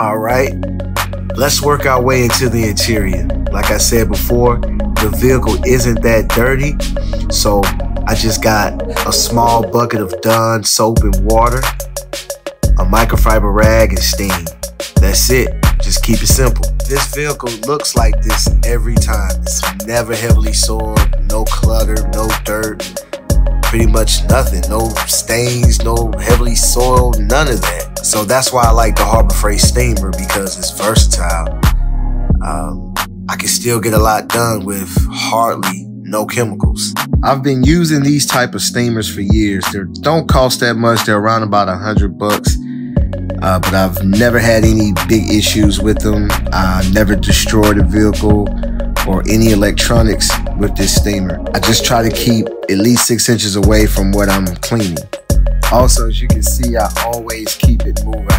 All right, let's work our way into the interior. Like I said before, the vehicle isn't that dirty, so I just got a small bucket of Dawn soap and water, a microfiber rag, and steam. That's it. Just keep it simple. This vehicle looks like this every time. It's never heavily soiled, no clutter, no dirt, pretty much nothing. No stains, no heavily soiled, none of that. So that's why I like the Harbor Freight steamer because it's versatile. Um, I can still get a lot done with hardly no chemicals. I've been using these type of steamers for years. They don't cost that much. They're around about a hundred bucks. Uh, but I've never had any big issues with them. I never destroyed a vehicle or any electronics with this steamer. I just try to keep at least six inches away from what I'm cleaning. Also, as you can see, I always keep it moving.